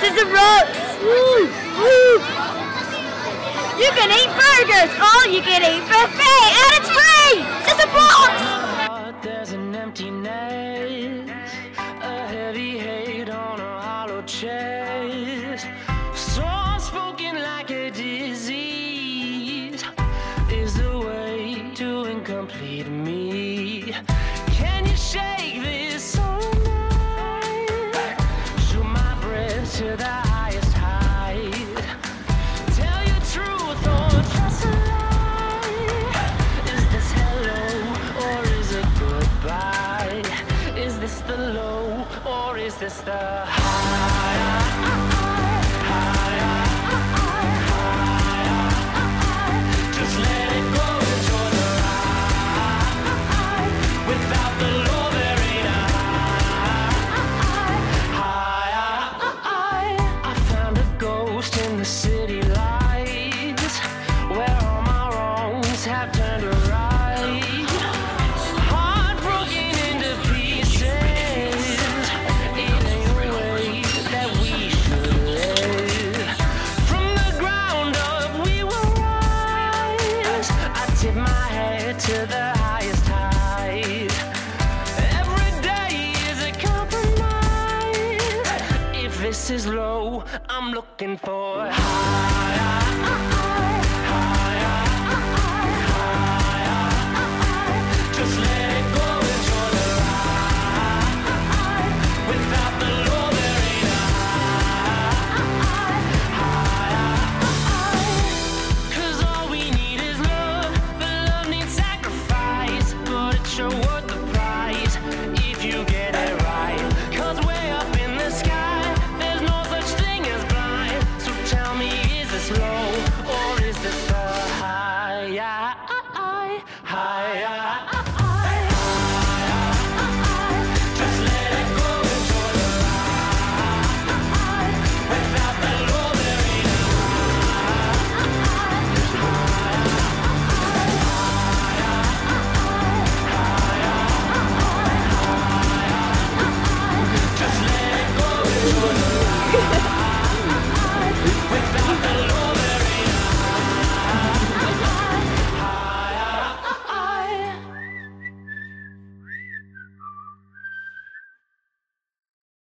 Scissor rocks. You can eat burgers. All you can eat buffet, and it's free. Scissor box. There's an emptiness, a heavy hate on a hollow chest. Soul spoken like a disease is the way to incomplete me. This the low or is this the high? Just let it go enjoy the ride. Without the low, there ain't a high. I found a ghost in the city lights, where all my wrongs have turned to my head to the highest tide. Every day is a compromise. If this is low, I'm looking for high. slow, or is the sun?